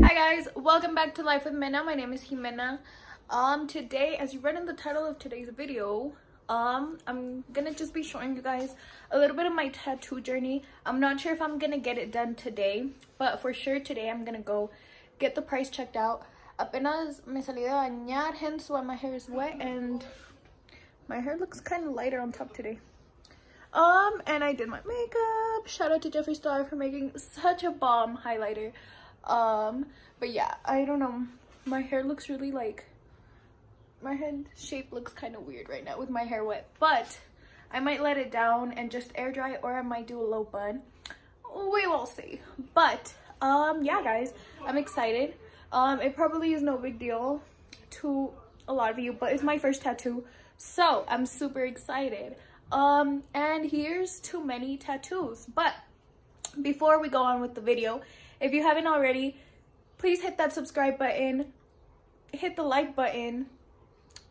Hi guys, welcome back to Life with Mena. My name is Jimena. Um, today, as you read in the title of today's video, um, I'm gonna just be showing you guys a little bit of my tattoo journey. I'm not sure if I'm gonna get it done today, but for sure today I'm gonna go get the price checked out. Apenas me salí de bañar, hence why my hair is wet and my hair looks kind of lighter on top today. Um, and I did my makeup. Shout out to Jeffree Star for making such a bomb highlighter. Um, but yeah, I don't know. My hair looks really like, my head shape looks kind of weird right now with my hair wet. But I might let it down and just air dry or I might do a low bun. We will see. But, um, yeah, guys, I'm excited. Um, it probably is no big deal to a lot of you, but it's my first tattoo. So I'm super excited. Um, and here's too many tattoos. But before we go on with the video, if you haven't already, please hit that subscribe button, hit the like button,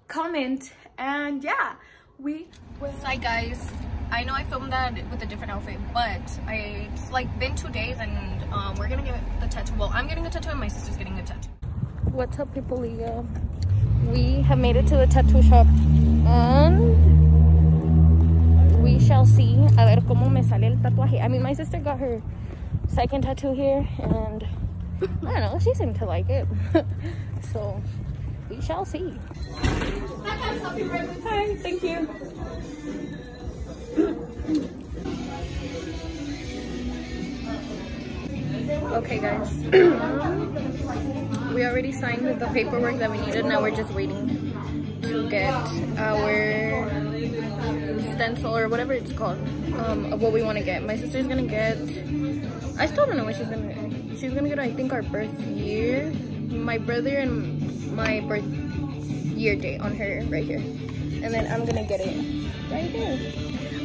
comment, and yeah, we will. Hi guys, I know I filmed that with a different outfit, but I, it's like been two days and um, we're gonna get the tattoo. Well, I'm getting a tattoo and my sister's getting a tattoo. What's up, people? We have made it to the tattoo shop and we shall see. A ver cómo me sale el tatuaje. I mean, my sister got her second tattoo here and I don't know, she seemed to like it. so we shall see. Hi, thank you. Okay guys, we already signed the paperwork that we needed. Now we're just waiting to get our stencil or whatever it's called um, of what we want to get. My sister's gonna get, I still don't know what she's gonna get. She's gonna get, I think, our birth year, my brother and my birth year date on her right here. And then I'm gonna get it right here.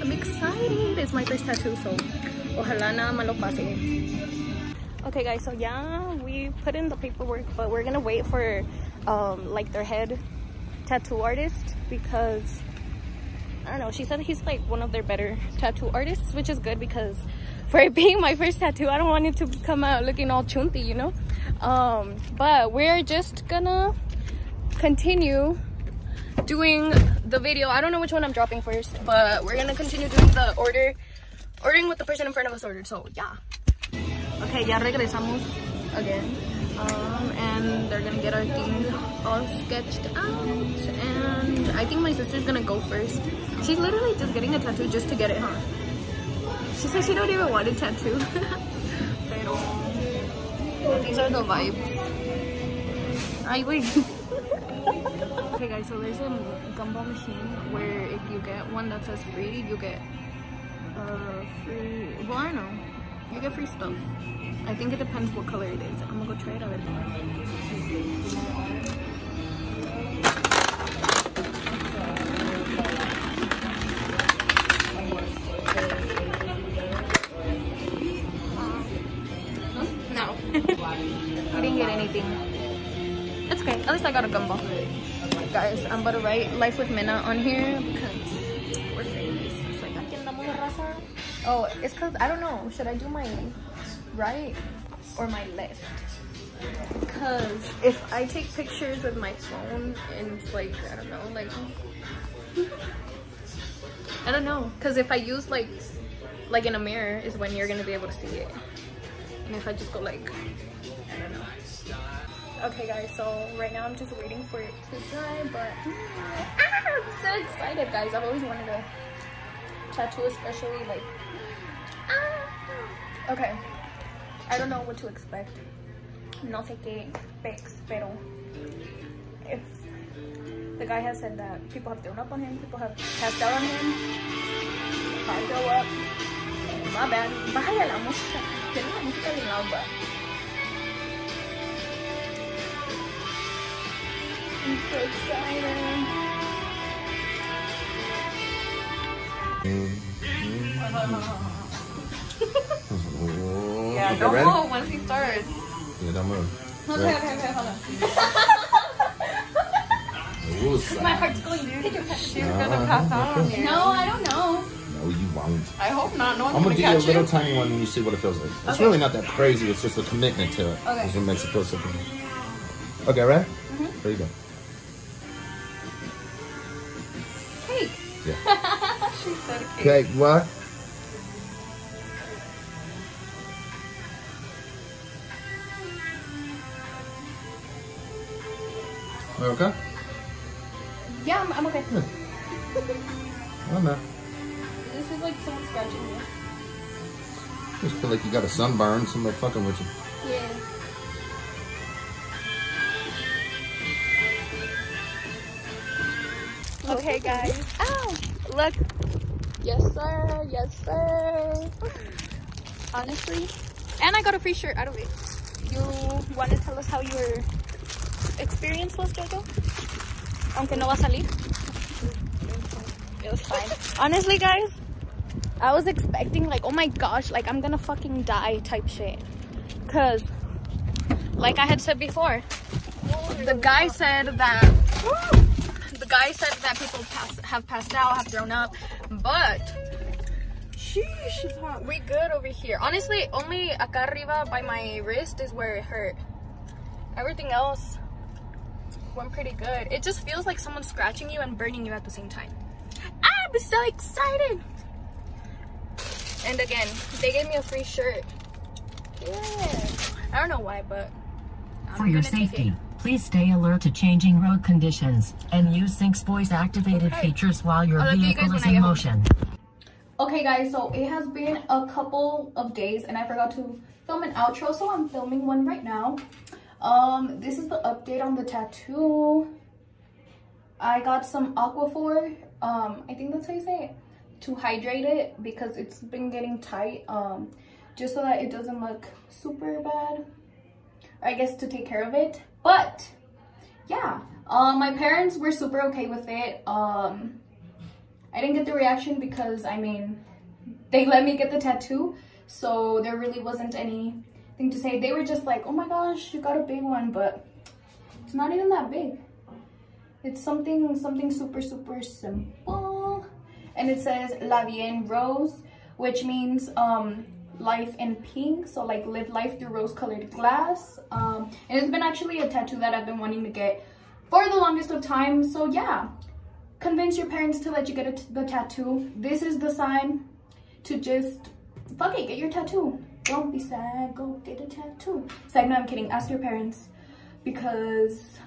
I'm excited. It's my first tattoo, so ojalá nada malo pase. Okay guys, so yeah, we put in the paperwork, but we're gonna wait for um, like their head tattoo artist because I don't know, she said he's like one of their better tattoo artists, which is good because for it being my first tattoo, I don't want it to come out looking all chunty, you know? Um, but we're just gonna continue doing the video. I don't know which one I'm dropping first, but we're gonna continue doing the order, ordering what the person in front of us ordered, so yeah. Okay, ya regresamos again. Um, and they're gonna get our thing all sketched out. And I think my sister's gonna go first. She's literally just getting a tattoo just to get it, huh? She said she don't even want a tattoo. These are the vibes. I wait. okay, guys, so there's a gumball machine where if you get one that says free, you get uh, free. Well, I know. You get free stuff. I think it depends what color it is. I'm gonna go try it out. No. I didn't get anything. It's okay. At least I got a gumball. Guys, I'm about to write Life with Mena on here Oh, it's because, I don't know. Should I do my right or my left? Because if I take pictures with my phone and it's like, I don't know, like, I don't know. Because if I use like, like in a mirror is when you're going to be able to see it. And if I just go like, I don't know. Okay guys, so right now I'm just waiting for it to dry, but ah, I'm so excited guys. I've always wanted a tattoo, especially like, ah. okay. I don't know what to expect. No sé qué pero if the guy has said that people have thrown up on him, people have passed out on him, if I throw up, my bad. Bájale la música. Tiene la música bien loud, but I'm so excited. Yeah, don't move once he starts. Yeah, don't move. Okay, okay, okay, hold on. My heart's going, dude. She was gonna pass out on you. No, I don't know. No, you won't. I hope not. No one's I'm gonna gonna give you a little you. tiny one and you see what it feels like. It's Okay. really not that crazy. It's just a commitment to it. Okay. That's what makes it feel so good. Okay, ready? Mm-hmm. There you go. Cake. Yeah. she said cake. Okay, what? You okay? Yeah, I'm, I'm okay. Good. I'm not. This is like someone scratching me. Just feel like you got a sunburn. Somebody fucking with you. Yeah. Okay, guys. Ow! Look. Yes, sir. Yes, sir. Honestly. And I got a free shirt out of it. You want to tell us how your experience was, Jojo? Aunque no va a salir. It was fine. Honestly, guys, I was expecting like, oh my gosh, like I'm gonna fucking die type shit. Cause, like I had said before, the guy said that guy said that people pass, have passed out, have thrown up, but Sheesh, we good over here. Honestly, only acá arriba by my wrist is where it hurt. Everything else went pretty good. It just feels like someone's scratching you and burning you at the same time. I'm so excited. And again, they gave me a free shirt. Yeah. I don't know why, but I'm For your safety. Please stay alert to changing road conditions and use Sync's voice activated Okay. features while your I'll update you guys vehicle when is I in motion. Okay guys, so it has been a couple of days and I forgot to film an outro, so I'm filming one right now. Um, this is the update on the tattoo. I got some Aquaphor, um, I think that's how you say it, to hydrate it because it's been getting tight, um, just so that it doesn't look super bad. I guess to take care of it, but yeah, um, my parents were super okay with it. Um, I didn't get the reaction because I mean, they let me get the tattoo, so there really wasn't anything to say. They were just like, "Oh my gosh, you got a big one," but it's not even that big. It's something something super super simple, and it says La Rose, which means um life in pink. So like live life through rose colored glass. Um, and it's been actually a tattoo that I've been wanting to get for the longest of time. So yeah convince your parents to let you get the tattoo. This is the sign to just fuck it, get your tattoo. Don't be sad, go get a tattoo. It's no, I'm kidding. Ask your parents because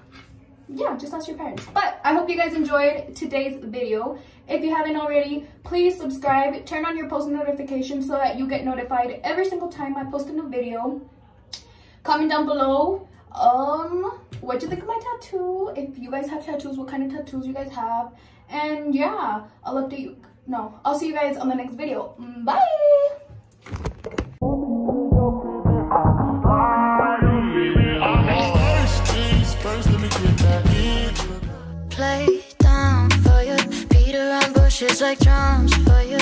yeah, just ask your parents. But I hope you guys enjoyed today's video. If you haven't already, please subscribe, turn on your post notifications so that you get notified every single time I post a new video. Comment down below um what do you think of my tattoo if you guys have tattoos what kind of tattoos you guys have and yeah i'll update you no i'll see you guys on the next video Mm, She's like drums for you.